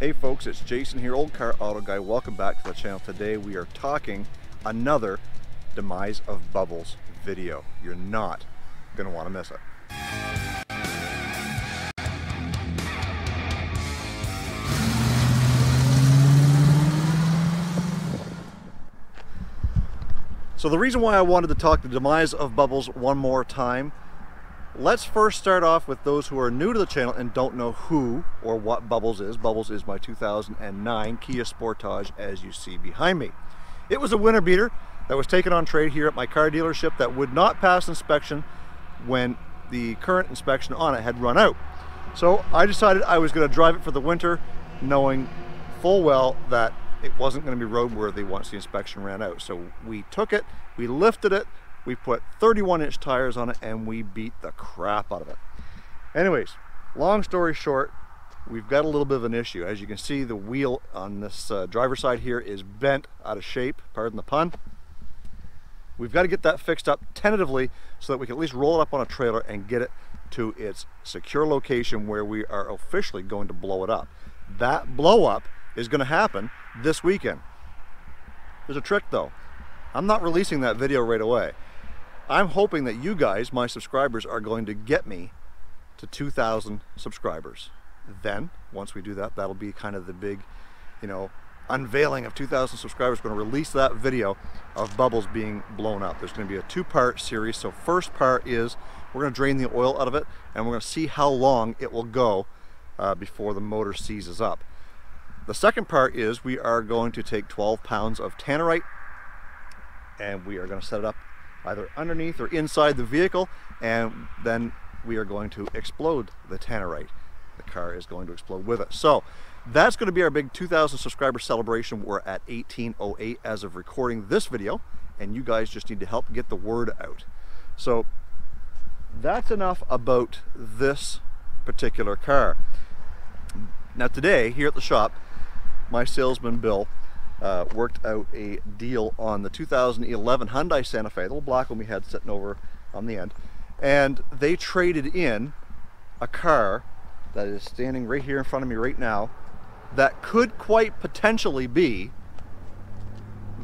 Hey folks, it's Jason here, Olde Carr Auto Guy. Welcome back to the channel. Today we are talking another Demise of Bubbles video. You're not going to want to miss it. So the reason why I wanted to talk the Demise of Bubbles one more time Let's first start off with those who are new to the channel and don't know who or what Bubbles is. Bubbles is my 2009 Kia Sportage as you see behind me. It was a winter beater that was taken on trade here at my car dealership that would not pass inspection when the current inspection on it had run out. So I decided I was going to drive it for the winter knowing full well that it wasn't going to be roadworthy once the inspection ran out. So we took it, we lifted it, we put 31 inch tires on it and we beat the crap out of it. Anyways, long story short, we've got a little bit of an issue. As you can see, the wheel on this uh, driver's side here is bent out of shape, pardon the pun. We've got to get that fixed up tentatively so that we can at least roll it up on a trailer and get it to its secure location where we are officially going to blow it up. That blow up is going to happen this weekend. There's a trick though. I'm not releasing that video right away. I'm hoping that you guys, my subscribers, are going to get me to 2,000 subscribers. Then, once we do that, that'll be kind of the big, you know, unveiling of 2,000 subscribers. We're going to release that video of bubbles being blown up. There's going to be a two-part series. So first part is we're going to drain the oil out of it, and we're going to see how long it will go uh, before the motor seizes up. The second part is we are going to take 12 pounds of tannerite and we are going to set it up either underneath or inside the vehicle and then we are going to explode the tannerite. The car is going to explode with it. So that's going to be our big 2,000 subscriber celebration. We're at 1808 as of recording this video and you guys just need to help get the word out. So that's enough about this particular car. Now today here at the shop, my salesman Bill uh, worked out a deal on the 2011 Hyundai Santa Fe, the little black one we had sitting over on the end, and they traded in a car that is standing right here in front of me right now that could quite potentially be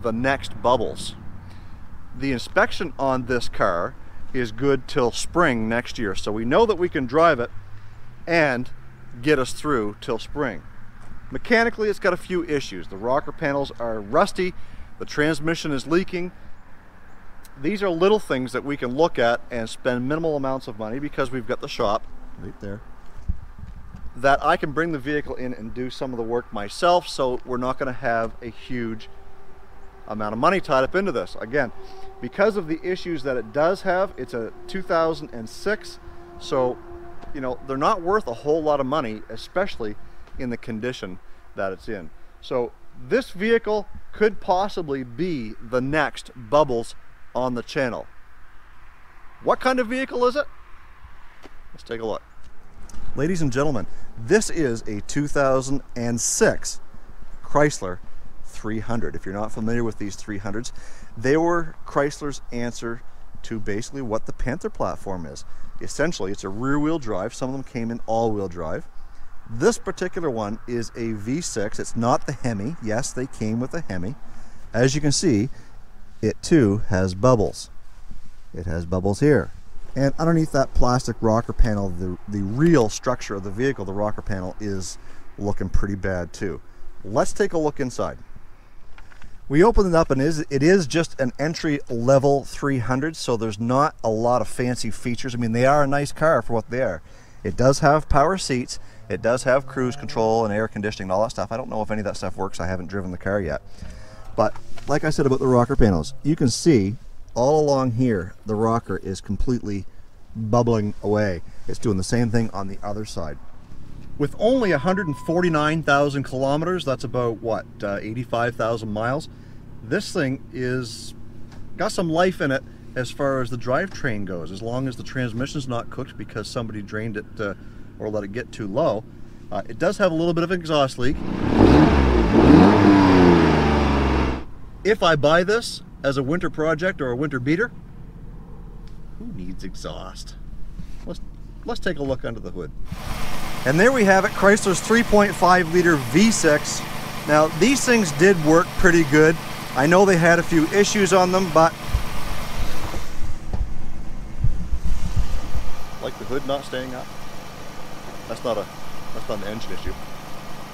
the next Bubbles. The inspection on this car is good till spring next year, so we know that we can drive it and get us through till spring. Mechanically, it's got a few issues. The rocker panels are rusty, the transmission is leaking. These are little things that we can look at and spend minimal amounts of money because we've got the shop right there that I can bring the vehicle in and do some of the work myself so we're not going to have a huge amount of money tied up into this. Again, because of the issues that it does have, it's a 2006, so you know, they're not worth a whole lot of money, especially in the condition that it's in. So this vehicle could possibly be the next Bubbles on the channel. What kind of vehicle is it? Let's take a look. Ladies and gentlemen, this is a 2006 Chrysler 300. If you're not familiar with these 300s, they were Chrysler's answer to basically what the Panther platform is. Essentially, it's a rear wheel drive. Some of them came in all wheel drive. This particular one is a V6. It's not the Hemi. Yes, they came with a Hemi. As you can see, it too has bubbles. It has bubbles here. And underneath that plastic rocker panel, the, the real structure of the vehicle, the rocker panel, is looking pretty bad too. Let's take a look inside. We open it up and it is just an entry level 300, so there's not a lot of fancy features. I mean, they are a nice car for what they are. It does have power seats. It does have cruise control and air conditioning and all that stuff. I don't know if any of that stuff works. I haven't driven the car yet. But like I said about the rocker panels, you can see all along here, the rocker is completely bubbling away. It's doing the same thing on the other side. With only 149,000 kilometers, that's about what, uh, 85,000 miles, this thing is got some life in it as far as the drivetrain goes, as long as the transmission's not cooked because somebody drained it uh, or let it get too low. Uh, it does have a little bit of exhaust leak. If I buy this as a winter project or a winter beater, who needs exhaust? Let's, let's take a look under the hood. And there we have it, Chrysler's 3.5 liter V6. Now these things did work pretty good. I know they had a few issues on them, but like the hood not staying up. That's not a that's not an engine issue.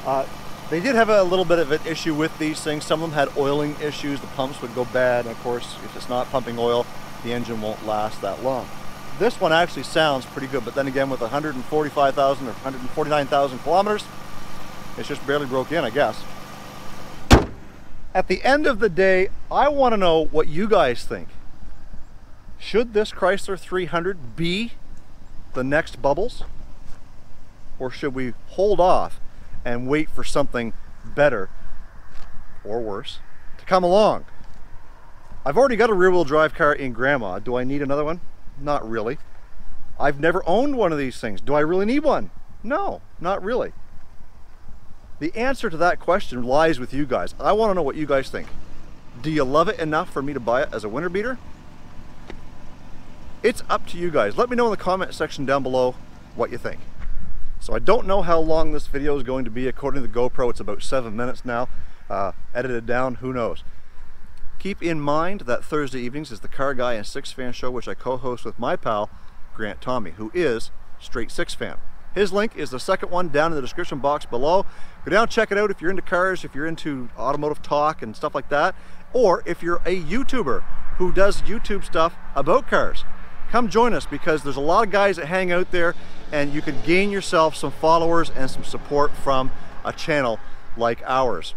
Uh, they did have a little bit of an issue with these things. Some of them had oiling issues. The pumps would go bad, and of course, if it's not pumping oil, the engine won't last that long. This one actually sounds pretty good, but then again, with 145,000 or 149,000 kilometers, it's just barely broke in, I guess. At the end of the day, I want to know what you guys think. Should this Chrysler 300 be the next Bubbles? Or should we hold off and wait for something better or worse to come along? I've already got a rear wheel drive car in grandma. Do I need another one? Not really. I've never owned one of these things. Do I really need one? No, not really. The answer to that question lies with you guys. I want to know what you guys think. Do you love it enough for me to buy it as a winter beater? It's up to you guys. Let me know in the comment section down below what you think. So I don't know how long this video is going to be. According to the GoPro, it's about seven minutes now. Uh, edited down, who knows. Keep in mind that Thursday evenings is the Car Guy and Six Fan Show, which I co-host with my pal, Grant Tommy, who is straight Six Fan. His link is the second one down in the description box below. Go down, check it out if you're into cars, if you're into automotive talk and stuff like that, or if you're a YouTuber who does YouTube stuff about cars. Come join us because there's a lot of guys that hang out there and you can gain yourself some followers and some support from a channel like ours.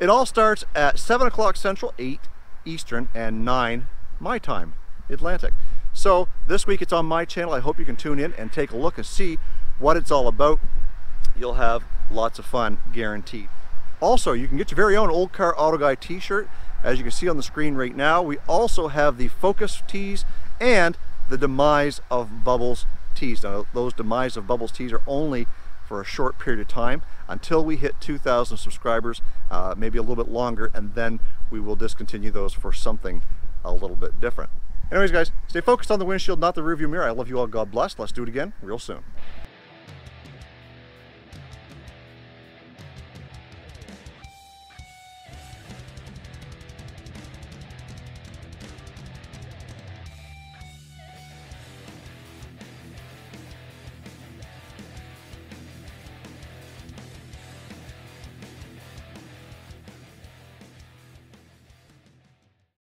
It all starts at 7 o'clock Central, 8 Eastern, and 9 my time, Atlantic. So this week it's on my channel. I hope you can tune in and take a look and see what it's all about. You'll have lots of fun, guaranteed. Also, you can get your very own Olde Carr Auto Guy t-shirt. As you can see on the screen right now, we also have the Focus tees and the Demise of Bubbles tees. Now, those Demise of Bubbles tees are only for a short period of time until we hit 2,000 subscribers, uh, maybe a little bit longer, and then we will discontinue those for something a little bit different. Anyways, guys, stay focused on the windshield, not the rearview mirror. I love you all. God bless. Let's do it again real soon.